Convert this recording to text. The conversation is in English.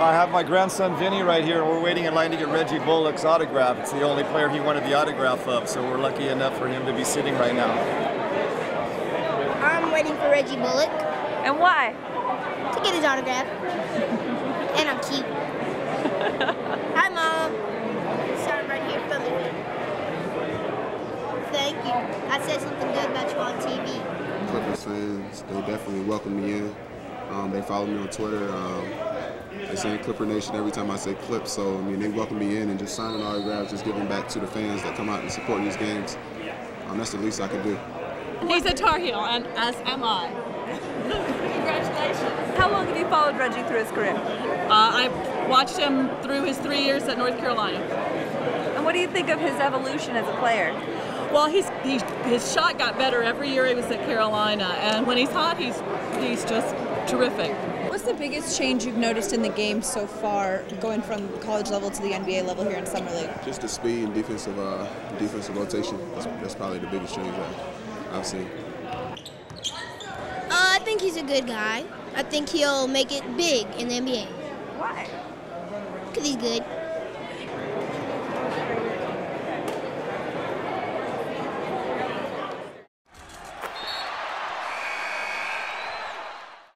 I have my grandson Vinny right here, and we're waiting in line to get Reggie Bullock's autograph. It's the only player he wanted the autograph of, so we're lucky enough for him to be sitting right now. I'm waiting for Reggie Bullock And why? to get his autograph. and I'm cute. Hi, Mom. Sorry, I'm right here filming you. Thank you. I said something good about you on TV. Clippers fans, they definitely welcome me in. Um, they follow me on Twitter. Um, they say Clipper Nation every time I say Clip, so I mean they welcome me in and just signing autographs, just giving back to the fans that come out and support these games. Um, that's the least I can do. He's a Tar Heel, and as am I. Congratulations. How long have you followed Reggie through his career? Uh, I watched him through his three years at North Carolina. And what do you think of his evolution as a player? Well, he's, he, his shot got better every year he was at Carolina, and when he's hot, he's he's just terrific. What's the biggest change you've noticed in the game so far, going from college level to the NBA level here in Summer League? Just the speed and defensive uh, defensive rotation. That's, that's probably the biggest change that I've seen. Uh, I think he's a good guy. I think he'll make it big in the NBA. Why? Because he's good.